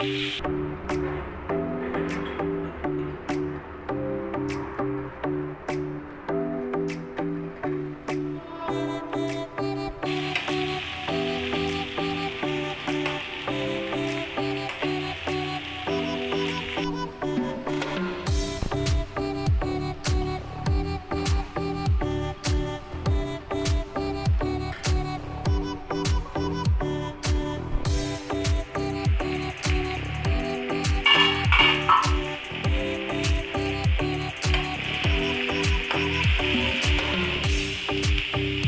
you